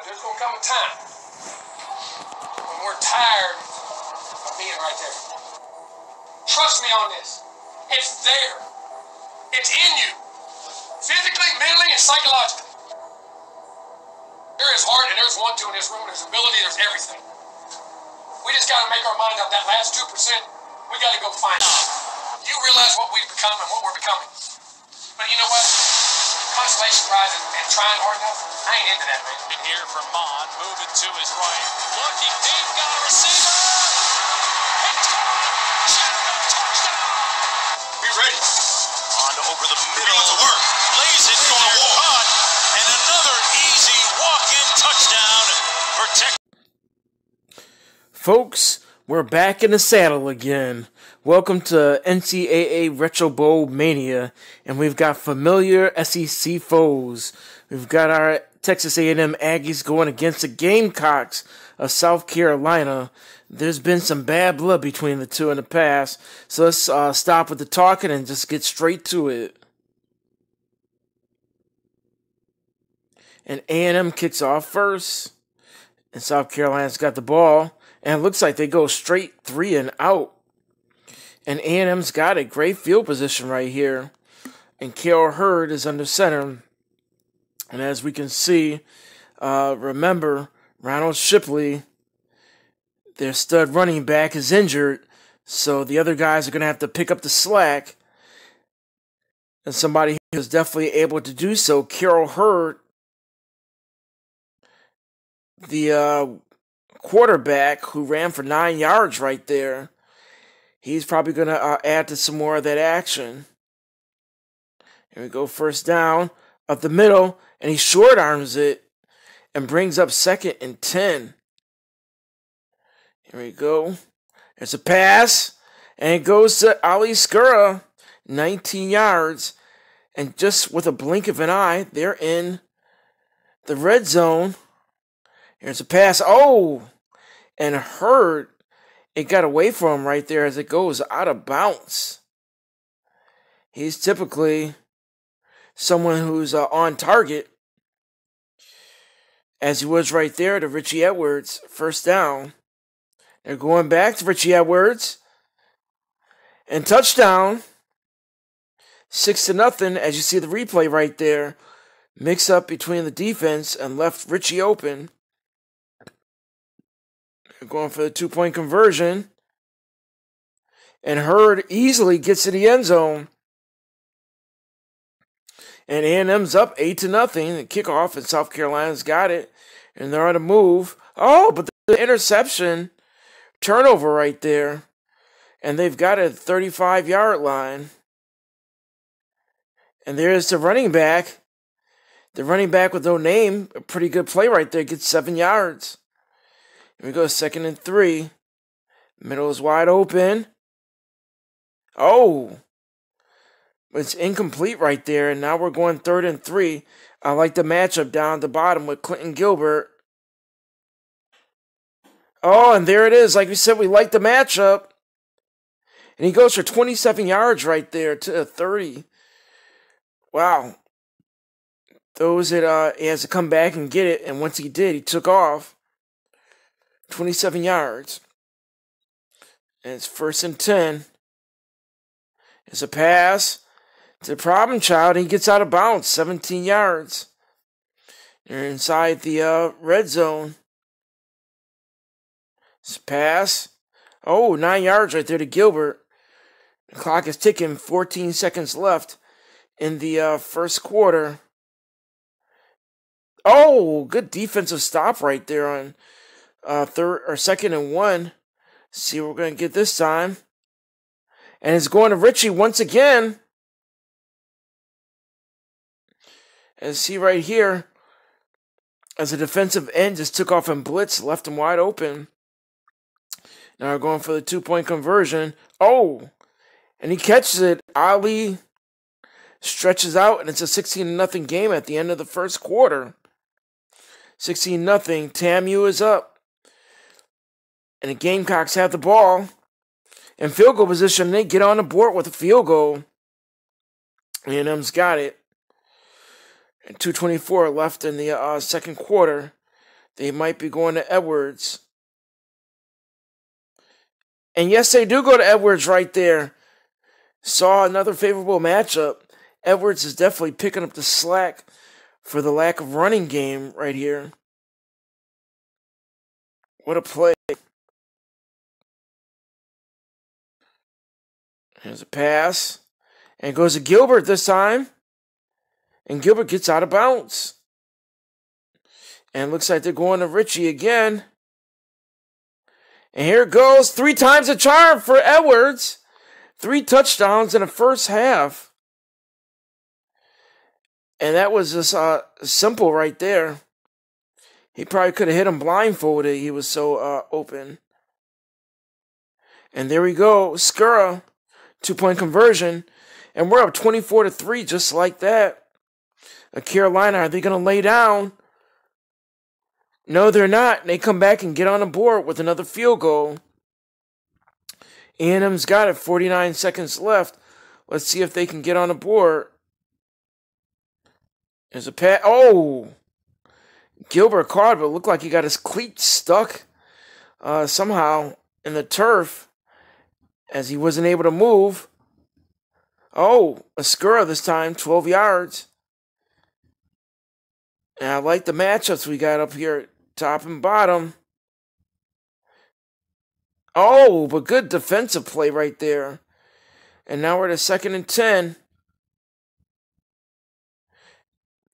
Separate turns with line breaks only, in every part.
But there's going to come a time when we're tired of being right there. Trust me on this. It's there. It's in you. Physically, mentally, and psychologically. There is heart and there's want to in this room. There's ability, there's everything. We just got to make our mind up. That last 2%, we got to go find it. You realize what we've become and what we're becoming. But you know what? Constellation prize and, and trying hard enough, I ain't into that, man.
Here from Mond, moving to his right. Looking deep, got a receiver.
Be ready.
On to over the middle of the work. Lays it in there, caught. And another easy walk-in touchdown for Texas.
Folks, we're back in the saddle again. Welcome to NCAA Retro Bowl Mania, and we've got familiar SEC foes. We've got our Texas A&M Aggies going against the Gamecocks of South Carolina. There's been some bad blood between the two in the past, so let's uh, stop with the talking and just get straight to it. And A&M kicks off first, and South Carolina's got the ball, and it looks like they go straight three and out. And A&M's got a great field position right here. And Carol Hurd is under center. And as we can see, uh, remember, Ronald Shipley, their stud running back, is injured. So the other guys are going to have to pick up the slack. And somebody who's definitely able to do so, Carol Hurd, the uh, quarterback who ran for nine yards right there he's probably going to uh, add to some more of that action. Here we go, first down up the middle, and he short arms it and brings up second and 10. Here we go. There's a pass, and it goes to Ali Skura, 19 yards. And just with a blink of an eye, they're in the red zone. Here's a pass. Oh! And Hurd it got away from him right there as it goes out of bounds. He's typically someone who's uh, on target, as he was right there to Richie Edwards, first down. They're going back to Richie Edwards. And touchdown. Six to nothing, as you see the replay right there. Mix up between the defense and left Richie open. They're going for the two point conversion. And Hurd easily gets to the end zone. And A&M's up 8 to nothing. The kickoff, and South Carolina's got it. And they're on a move. Oh, but the interception, turnover right there. And they've got a 35 yard line. And there's the running back. The running back with no name, a pretty good play right there, gets seven yards. Here we go, second and three. Middle is wide open. Oh, it's incomplete right there. And now we're going third and three. I like the matchup down at the bottom with Clinton Gilbert. Oh, and there it is. Like we said, we like the matchup. And he goes for 27 yards right there to 30. Wow. Those that uh, he has to come back and get it. And once he did, he took off. 27 yards. And it's first and 10. It's a pass the problem child. He gets out of bounds, 17 yards. They're inside the uh, red zone. It's a pass. Oh, nine yards right there to Gilbert. The clock is ticking, 14 seconds left in the uh, first quarter. Oh, good defensive stop right there on uh, third or second and one. See what we're going to get this time. And it's going to Richie once again. And see right here, as a defensive end just took off and blitz, left him wide open. Now we're going for the two point conversion. Oh, and he catches it. Ali stretches out, and it's a 16 0 game at the end of the first quarter. 16 0. TAMU is up and the Gamecocks have the ball in field goal position. They get on the board with a field goal. A&M's got it. And 224 left in the uh, second quarter. they might be going to Edwards. And yes, they do go to Edwards right there. Saw another favorable matchup. Edwards is definitely picking up the slack for the lack of running game right here. What a play. There's a pass. And goes to Gilbert this time. And Gilbert gets out of bounds. And looks like they're going to Richie again. And here goes. Three times a charm for Edwards. Three touchdowns in the first half. And that was just uh, simple right there. He probably could have hit him blindfolded. He was so uh, open. And there we go. Skura, two point conversion. And we're up 24 to 3, just like that. A Carolina, are they going to lay down? No, they're not. They come back and get on the board with another field goal. A&M's got it. 49 seconds left. Let's see if they can get on the board. There's a pat. Oh! Gilbert caught, but looked like he got his cleat stuck uh, somehow in the turf as he wasn't able to move. Oh, a Skura this time, 12 yards. And I like the matchups we got up here, top and bottom. Oh, but good defensive play right there. And now we're at a second and 10.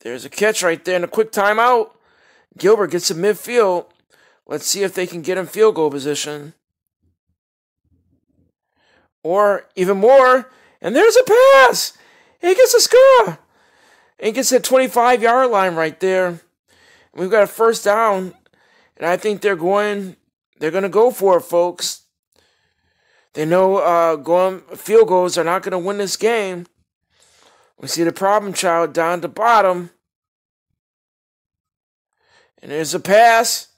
There's a catch right there and a quick timeout. Gilbert gets to midfield. Let's see if they can get in field goal position. Or even more, and there's a pass. He gets a score. And gets that 25 yard line right there. we've got a first down. And I think they're going they're gonna go for it, folks. They know uh, going field goals are not gonna win this game. We see the problem child down the bottom. And there's a pass.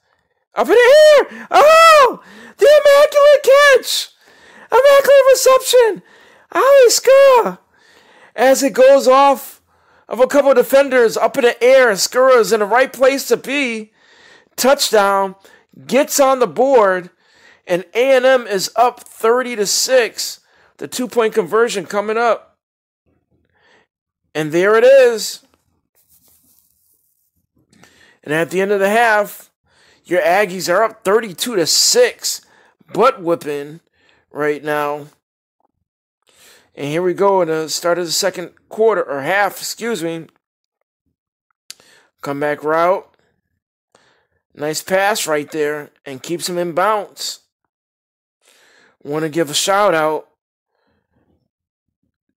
Up in the air! Oh! The immaculate catch! Immaculate reception! Ali Skura! As it goes off of a couple of defenders up in the air, Skura's in the right place to be. Touchdown, gets on the board, and A&M is up 30 to 6. The two-point conversion coming up. And there it is. And at the end of the half, your Aggies are up 32 to 6. Butt whipping right now. And here we go in the start of the second quarter, or half, excuse me. Comeback route. Nice pass right there and keeps him in bounds. Want to give a shout out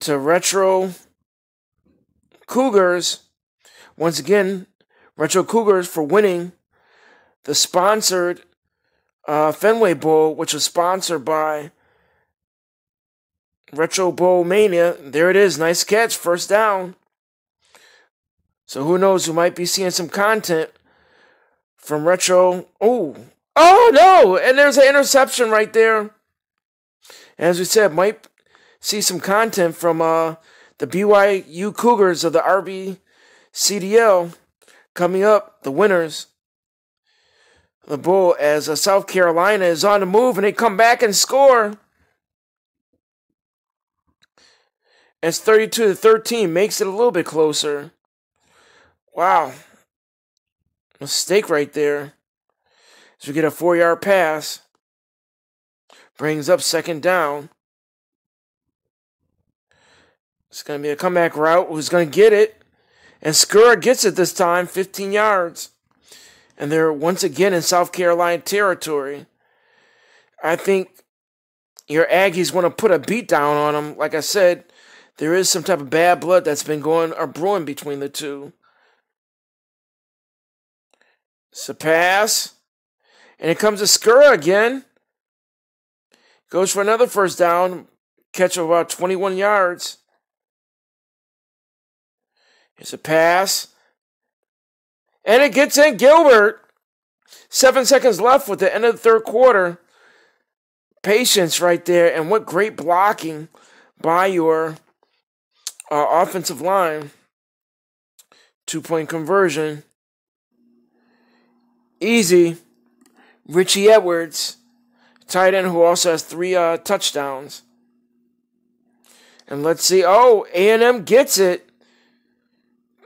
to Retro Cougars. Once again, Retro Cougars for winning the sponsored uh, Fenway Bowl, which was sponsored by Retro Bowl Mania. There it is. Nice catch. First down. So who knows? We might be seeing some content from Retro. Oh, oh no! And there's an interception right there. As we said, might see some content from uh, the BYU Cougars of the RB CDL coming up. The winners. The Bull as uh, South Carolina is on the move and they come back and score. It's 32 to 13, makes it a little bit closer. Wow. Mistake right there. So we get a four yard pass. Brings up second down. It's going to be a comeback route. Who's going to get it? And Skura gets it this time, 15 yards. And they're once again in South Carolina territory. I think your Aggies want to put a beat down on them. Like I said, there is some type of bad blood that's been going or brewing between the two. It's a pass. And it comes to Skura again. Goes for another first down. Catch of about 21 yards. It's a pass. And it gets in Gilbert. Seven seconds left with the end of the third quarter. Patience right there. And what great blocking by your offensive line, two point conversion. Easy. Richie Edwards, tight end who also has three uh, touchdowns. And let's see. Oh, A&M gets it.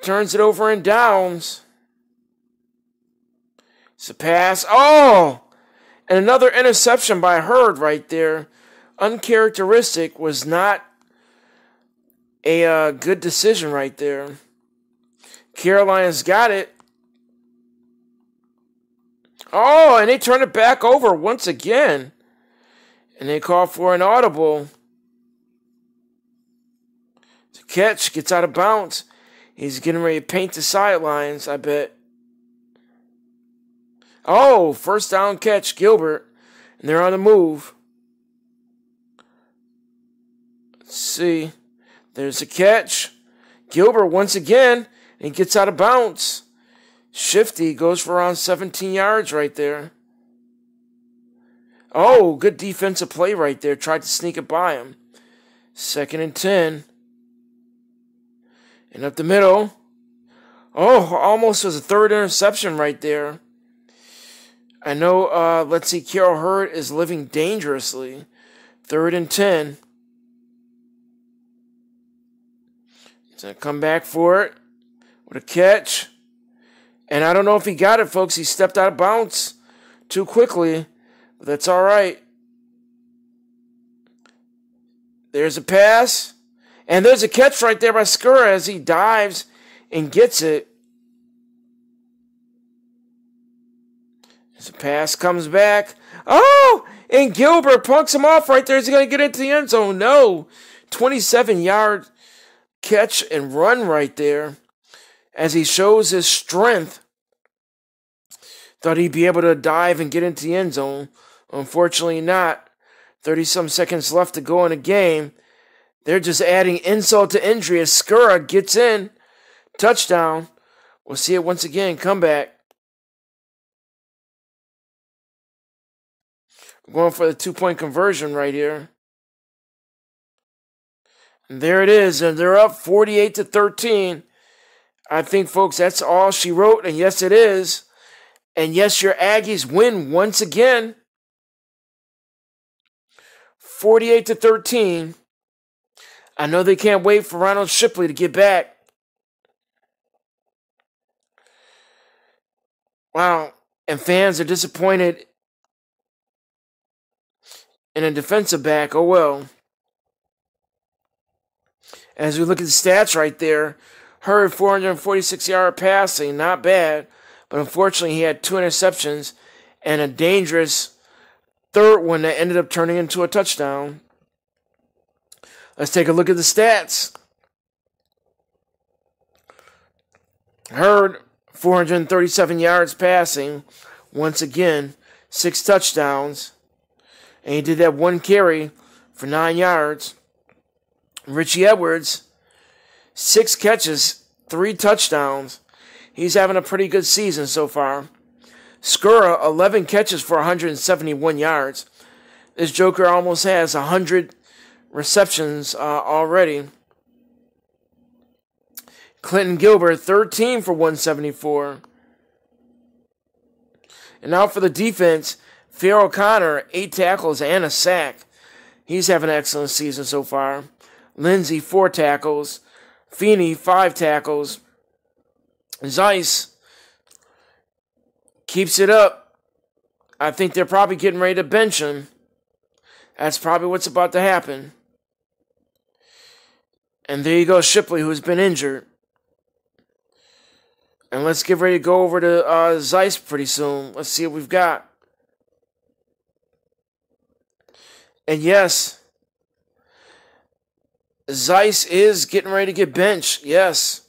Turns it over in downs. It's a pass. Oh! And another interception by Hurd right there. Uncharacteristic was not a uh, good decision right there. Carolina's got it. Oh, and they turn it back over once again. And they call for an audible. The catch gets out of bounds. He's getting ready to paint the sidelines, I bet. Oh, first down catch, Gilbert. And they're on the move. Let's see. There's a catch. Gilbert once again. And gets out of bounds. Shifty goes for around 17 yards right there. Oh, good defensive play right there. Tried to sneak it by him. Second and 10. And up the middle. Oh, almost was a third interception right there. I know, uh, let's see, Carol Hurd is living dangerously. Third and 10. He's to come back for it with a catch. And I don't know if he got it, folks. He stepped out of bounds too quickly. But that's all right. There's a pass. And there's a catch right there by Skura as he dives and gets it. As a pass comes back. Oh! And Gilbert punks him off right there. Is he going to get into the end zone? No. 27 yard catch and run right there as he shows his strength. Thought he'd be able to dive and get into the end zone. Unfortunately, not. 30 some seconds left to go in the game. They're just adding insult to injury as Skura gets in. Touchdown. We'll see it once again. Come back. Going for the two point conversion right here. And there it is. And they're up 48 to 13. I think, folks, that's all she wrote. And yes, it is. And yes, your Aggies win once again. 48 to 13. I know they can't wait for Ronald Shipley to get back. Wow. And fans are disappointed in a defensive back. Oh, well. As we look at the stats right there, Hurd 446 yard passing, not bad, but unfortunately he had two interceptions and a dangerous third one that ended up turning into a touchdown. Let's take a look at the stats. Hurd 437 yards passing, once again, six touchdowns, and he did that one carry for nine yards. Richie Edwards six catches, three touchdowns. He's having a pretty good season so far. Skura, 11 catches for 171 yards. This Joker almost has 100 receptions uh, already. Clinton Gilbert, 13 for 174. And now for the defense, Fair O'Connor, 8 tackles and a sack. He's having an excellent season so far. Lindsey, 4 tackles. Feeney, five tackles. Zeiss keeps it up. I think they're probably getting ready to bench him. That's probably what's about to happen. And there you go, Shipley, who's been injured. And let's get ready to go over to uh, Zeiss pretty soon. Let's see what we've got. And yes, Zeiss is getting ready to get benched. Yes.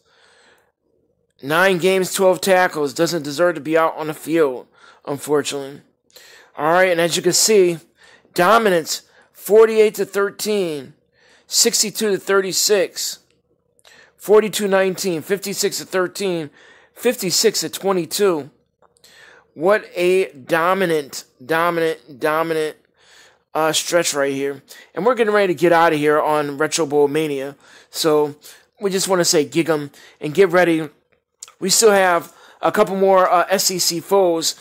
Nine games, 12 tackles. Doesn't deserve to be out on the field, unfortunately. All right, and as you can see, dominance 48 to 13, 62 to 36, 42 19, 56 to 13, 56 to 22. What a dominant, dominant, dominant uh, stretch right here. And we're getting ready to get out of here on Retro Bowl Mania. So we just want to say gig 'em and get ready. We still have a couple more uh, SEC foes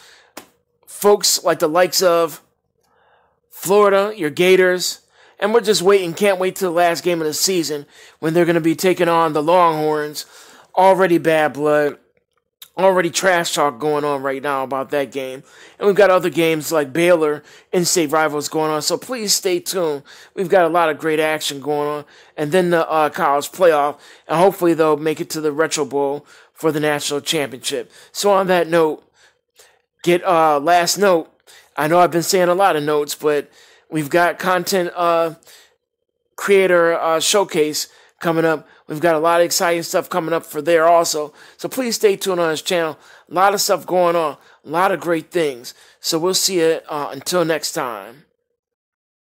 folks like the likes of Florida, your Gators, and we're just waiting, can't wait till the last game of the season when they're going to be taking on the Longhorns. Already bad blood, already trash talk going on right now about that game. And we've got other games like Baylor in state rivals going on. So please stay tuned. We've got a lot of great action going on. And then the uh, college playoff. And hopefully they'll make it to the Retro Bowl for the national championship. So on that note, get uh last note. I know I've been saying a lot of notes, but we've got content uh creator uh showcase coming up. We've got a lot of exciting stuff coming up for there also. So please stay tuned on this channel. A lot of stuff going on. A lot of great things. So we'll see you uh, until next time.